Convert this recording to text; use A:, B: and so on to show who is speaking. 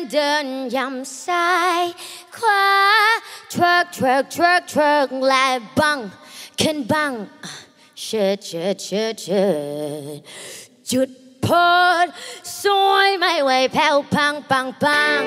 A: นเดินยำซ้ายขวาทรักทรักทรักทรักและบังขึ้นบังเชิดเชิดเชิดเชิดจุดโพดสวยไม่ไหวแผ่วพังปังปัง